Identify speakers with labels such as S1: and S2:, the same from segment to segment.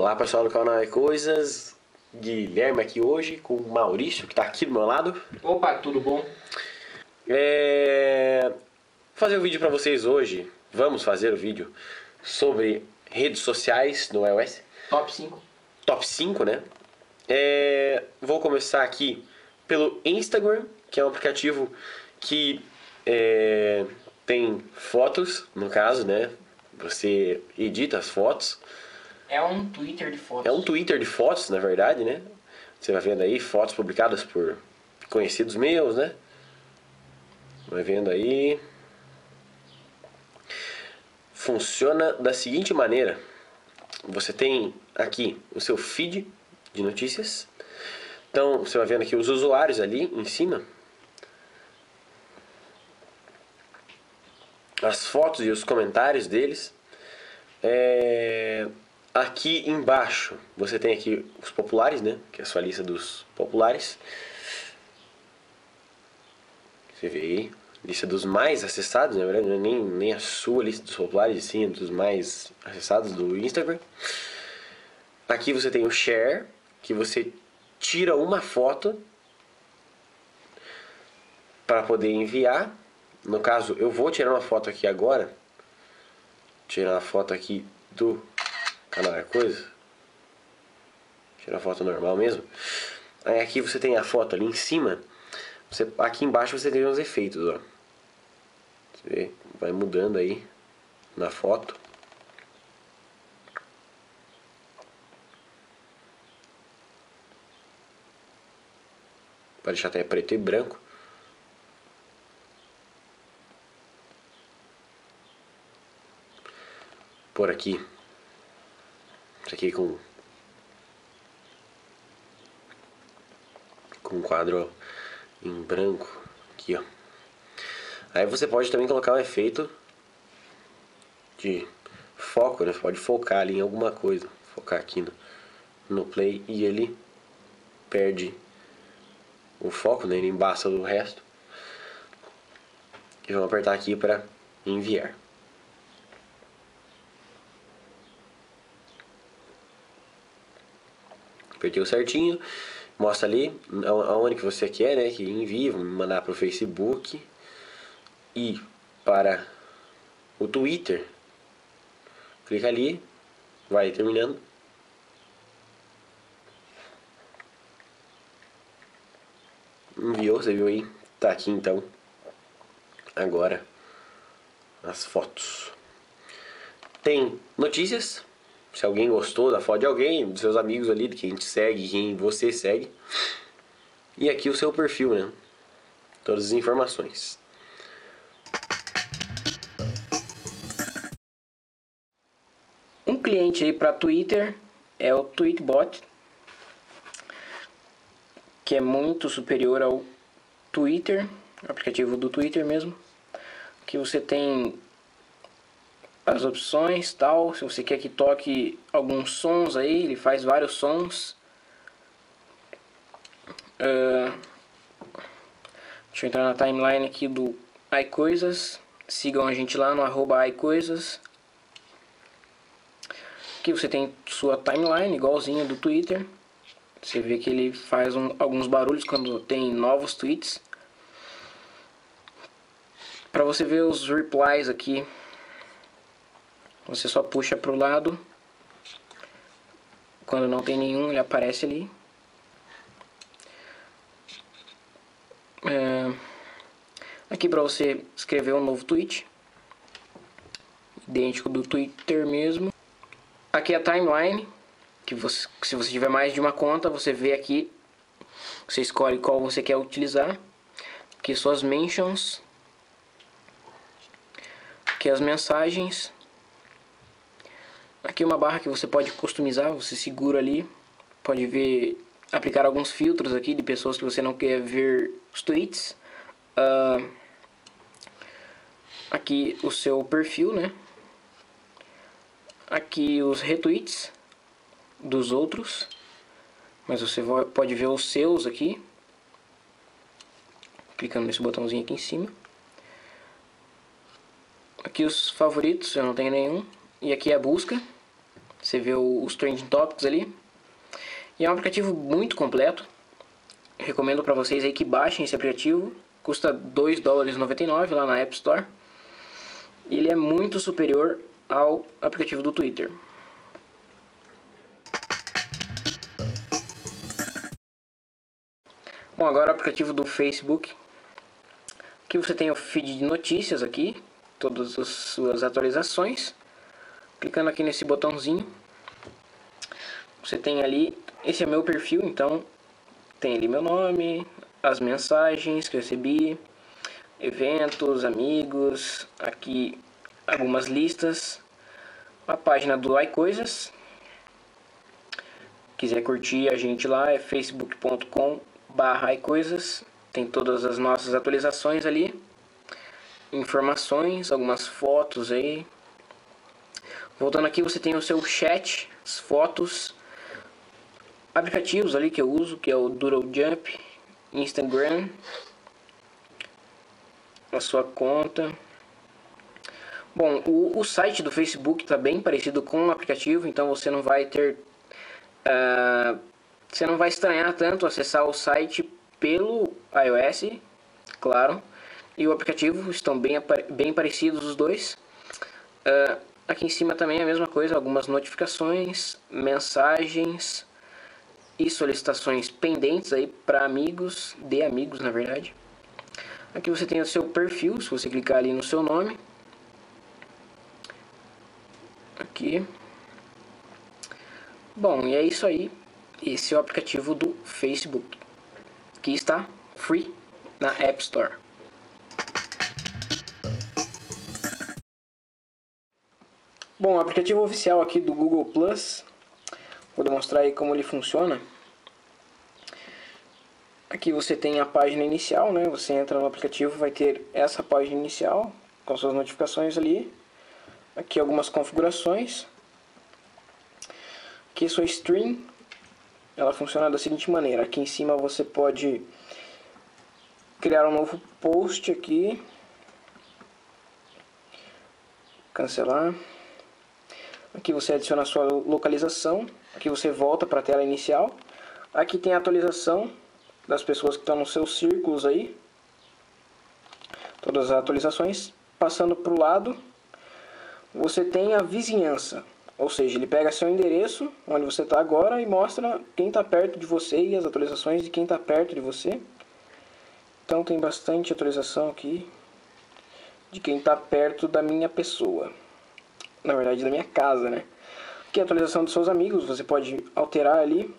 S1: Olá pessoal do canal é Coisas, Guilherme aqui hoje com o Maurício que está aqui do meu lado.
S2: Opa, tudo bom?
S1: É... Fazer o um vídeo para vocês hoje, vamos fazer o um vídeo sobre redes sociais no iOS.
S2: Top 5.
S1: Top 5, né? É... Vou começar aqui pelo Instagram, que é um aplicativo que é... tem fotos, no caso, né? Você edita as fotos
S2: é um Twitter de fotos.
S1: É um Twitter de fotos, na verdade, né? Você vai vendo aí fotos publicadas por conhecidos meus, né? Vai vendo aí. Funciona da seguinte maneira: você tem aqui o seu feed de notícias. Então você vai vendo aqui os usuários ali em cima. As fotos e os comentários deles. É, Aqui embaixo você tem aqui os populares, né? Que é a sua lista dos populares. Você vê aí, lista dos mais acessados, na verdade, não é nem, nem a sua lista dos populares, sim, dos mais acessados do Instagram. Aqui você tem o share, que você tira uma foto para poder enviar. No caso, eu vou tirar uma foto aqui agora. Tirar uma foto aqui do canal é coisa. Tirar foto normal mesmo. Aí aqui você tem a foto ali em cima. Você, aqui embaixo você tem os efeitos, ó. Você vê, vai mudando aí na foto. Pode deixar até preto e branco. Por aqui aqui com com um quadro em branco aqui, ó. Aí você pode também colocar um efeito de foco, né? Você pode focar ali em alguma coisa, focar aqui no, no play e ele perde o foco, né? Ele embaça do resto. E vamos apertar aqui para enviar. Apertei certinho, mostra ali aonde que você quer, né? Que envie, mandar para o Facebook e para o Twitter. Clica ali, vai terminando. Enviou, você viu aí? Tá aqui então. Agora as fotos. Tem notícias, se alguém gostou da foto de alguém, dos seus amigos ali, de quem te segue, quem você segue. E aqui o seu perfil, né? Todas as informações.
S2: Um cliente aí para Twitter é o Tweetbot, que é muito superior ao Twitter, aplicativo do Twitter mesmo, que você tem as opções tal. Se você quer que toque alguns sons aí, ele faz vários sons. Uh, deixa eu entrar na timeline aqui do iCoisas. Sigam a gente lá no arroba iCoisas. Aqui você tem sua timeline, igualzinha do Twitter. Você vê que ele faz um, alguns barulhos quando tem novos tweets. Para você ver os replies aqui você só puxa para o lado. Quando não tem nenhum, ele aparece ali. É, aqui para você escrever um novo tweet. Idêntico do Twitter mesmo. Aqui é a timeline. Que você, se você tiver mais de uma conta, você vê aqui. Você escolhe qual você quer utilizar. Aqui suas mentions. Aqui as mensagens. Aqui uma barra que você pode customizar, você segura ali, pode ver, aplicar alguns filtros aqui de pessoas que você não quer ver os tweets. Uh, aqui o seu perfil, né? Aqui os retweets dos outros, mas você pode ver os seus aqui, clicando nesse botãozinho aqui em cima. Aqui os favoritos, eu não tenho nenhum. E aqui é a busca. Você vê os trending topics ali. E é um aplicativo muito completo. Recomendo para vocês aí que baixem esse aplicativo. Custa 2 dólares 99 lá na App Store. Ele é muito superior ao aplicativo do Twitter. Bom, agora o aplicativo do Facebook. Aqui você tem o feed de notícias aqui, todas as suas atualizações. Clicando aqui nesse botãozinho, você tem ali, esse é meu perfil, então tem ali meu nome, as mensagens que eu recebi, eventos, amigos, aqui algumas listas, a página do iCoisas. Quiser curtir a gente lá é facebook.com barra iCoisas, tem todas as nossas atualizações ali, informações, algumas fotos aí. Voltando aqui você tem o seu chat, as fotos, aplicativos ali que eu uso, que é o Doodle Jump, Instagram, a sua conta. Bom, o, o site do Facebook está bem parecido com o aplicativo, então você não vai ter. Uh, você não vai estranhar tanto acessar o site pelo iOS, claro, e o aplicativo estão bem, bem parecidos os dois. Uh, aqui em cima também é a mesma coisa, algumas notificações, mensagens e solicitações pendentes aí para amigos, de amigos na verdade. Aqui você tem o seu perfil, se você clicar ali no seu nome. Aqui. Bom, e é isso aí. Esse é o aplicativo do Facebook, que está free na App Store. Bom, o aplicativo oficial aqui do Google Plus Vou demonstrar aí como ele funciona. Aqui você tem a página inicial, né? Você entra no aplicativo, vai ter essa página inicial com suas notificações ali. Aqui algumas configurações. Aqui sua stream, ela funciona da seguinte maneira. Aqui em cima você pode criar um novo post aqui. Cancelar. Aqui você adiciona a sua localização. Aqui você volta para a tela inicial. Aqui tem a atualização das pessoas que estão nos seus círculos aí. Todas as atualizações. Passando para o lado, você tem a vizinhança. Ou seja, ele pega seu endereço, onde você está agora, e mostra quem está perto de você e as atualizações de quem está perto de você. Então tem bastante atualização aqui de quem está perto da minha pessoa na verdade da minha casa, né? Aqui a atualização dos seus amigos, você pode alterar ali,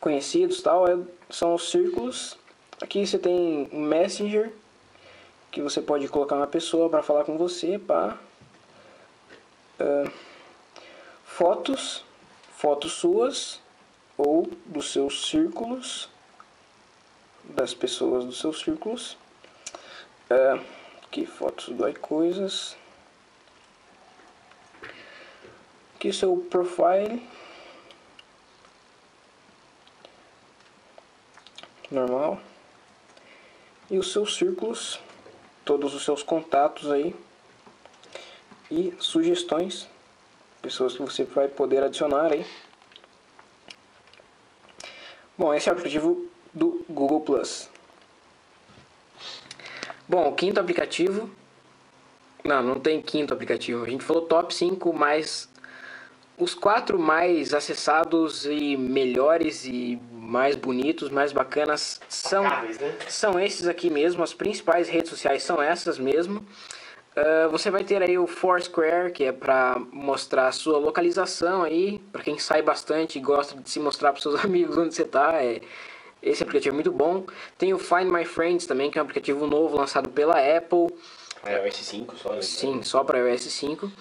S2: conhecidos tal, é, são os círculos. Aqui você tem Messenger, que você pode colocar uma pessoa para falar com você, pá. Uh, fotos, fotos suas ou dos seus círculos, das pessoas dos seus círculos. Uh, aqui fotos do iCoisas. Aqui seu profile. Normal. E os seus círculos todos os seus contatos aí. E sugestões pessoas que você vai poder adicionar aí. Bom esse é o aplicativo do Google Plus. Bom o quinto aplicativo. Não, não tem quinto aplicativo. A gente falou top 5 mais os quatro mais acessados e melhores e mais bonitos, mais bacanas são, né? são esses aqui mesmo. As principais redes sociais são essas mesmo. Uh, você vai ter aí o Foursquare, que é para mostrar a sua localização aí, para quem sai bastante e gosta de se mostrar para seus amigos onde você está. É, esse aplicativo é muito bom. Tem o Find My Friends também, que é um aplicativo novo lançado pela Apple.
S1: É iOS 5 só, né?
S2: Sim, só para iOS 5.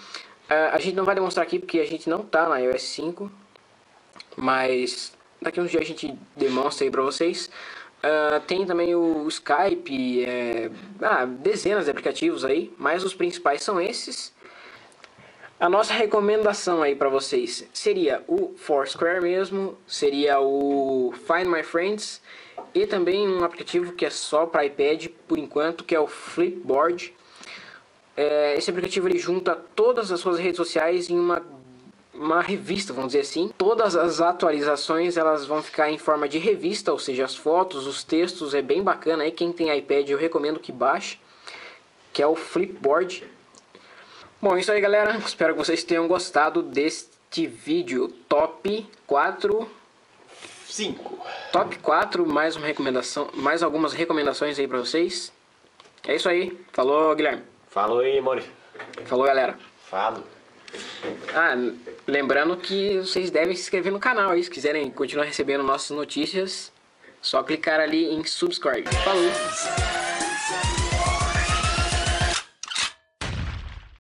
S2: É, a gente não vai demonstrar aqui porque a gente não tá na iOS 5, mas daqui uns dias a gente demonstra aí pra vocês. Uh, tem também o Skype, é, ah, dezenas de aplicativos aí, mas os principais são esses. A nossa recomendação aí para vocês seria o Foursquare mesmo, seria o Find My Friends e também um aplicativo que é só para iPad por enquanto, que é o Flipboard. É, esse aplicativo ele junta todas as suas redes sociais em uma uma revista, vamos dizer assim. Todas as atualizações elas vão ficar em forma de revista, ou seja, as fotos, os textos, é bem bacana. Aí quem tem iPad eu recomendo que baixe, que é o Flipboard. Bom, isso aí galera, espero que vocês tenham gostado deste vídeo top 4
S1: 5.
S2: Top 4, mais uma recomendação, mais algumas recomendações aí para vocês. É isso aí. Falou, Guilherme.
S1: Falou aí, Mori.
S2: Falou, galera.
S1: Falo.
S2: Ah, lembrando que vocês devem se inscrever no canal aí, se quiserem continuar recebendo nossas notícias, só clicar ali em subscribe. Falou!